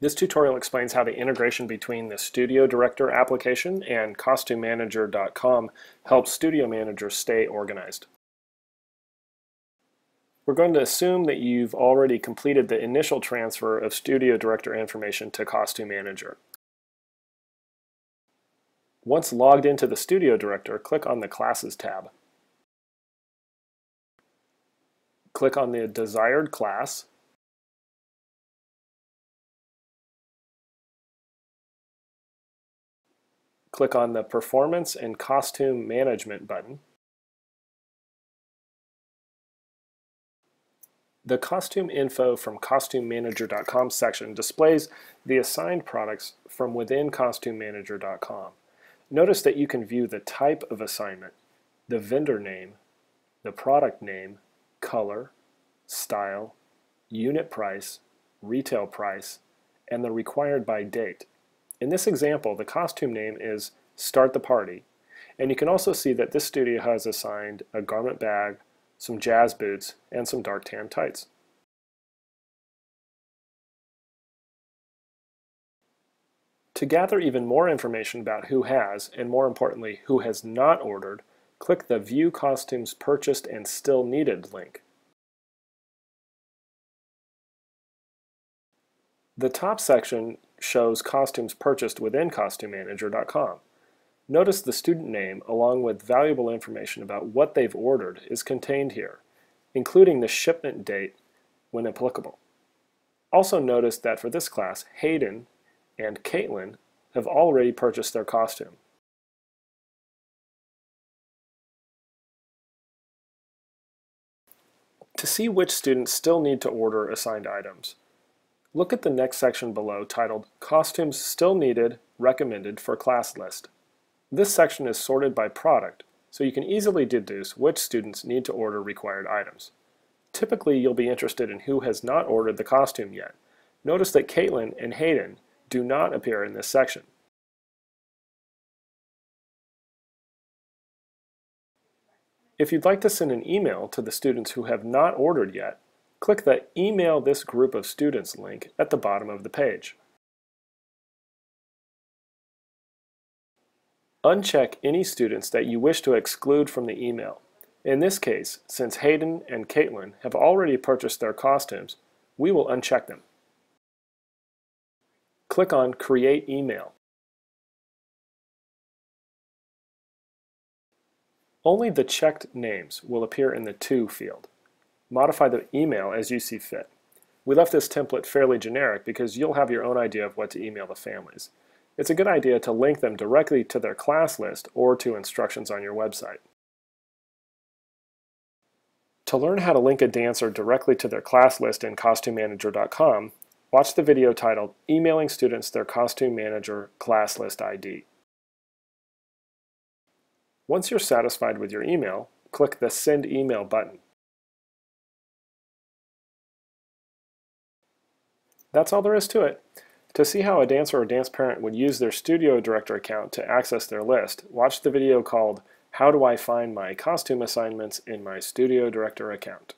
This tutorial explains how the integration between the Studio Director application and CostumeManager.com helps Studio managers stay organized. We're going to assume that you've already completed the initial transfer of Studio Director information to Costume Manager. Once logged into the Studio Director, click on the Classes tab. Click on the desired class click on the Performance and Costume Management button. The Costume Info from CostumeManager.com section displays the assigned products from within CostumeManager.com. Notice that you can view the type of assignment, the vendor name, the product name, color, style, unit price, retail price, and the required by date. In this example, the costume name is Start the Party, and you can also see that this studio has assigned a garment bag, some jazz boots, and some dark tan tights. To gather even more information about who has, and more importantly, who has not ordered, click the View Costumes Purchased and Still Needed link. The top section shows costumes purchased within CostumeManager.com. Notice the student name along with valuable information about what they've ordered is contained here, including the shipment date when applicable. Also notice that for this class, Hayden and Caitlin have already purchased their costume. To see which students still need to order assigned items, Look at the next section below titled Costumes Still Needed Recommended for Class List. This section is sorted by product, so you can easily deduce which students need to order required items. Typically, you'll be interested in who has not ordered the costume yet. Notice that Caitlin and Hayden do not appear in this section. If you'd like to send an email to the students who have not ordered yet, click the Email this group of students link at the bottom of the page. Uncheck any students that you wish to exclude from the email. In this case, since Hayden and Caitlin have already purchased their costumes, we will uncheck them. Click on Create Email. Only the checked names will appear in the To field. Modify the email as you see fit. We left this template fairly generic because you'll have your own idea of what to email the families. It's a good idea to link them directly to their class list or to instructions on your website. To learn how to link a dancer directly to their class list in CostumeManager.com, watch the video titled Emailing Students Their Costume Manager Class List ID. Once you're satisfied with your email, click the Send Email button. That's all there is to it. To see how a dancer or dance parent would use their Studio Director account to access their list, watch the video called How Do I Find My Costume Assignments in My Studio Director Account.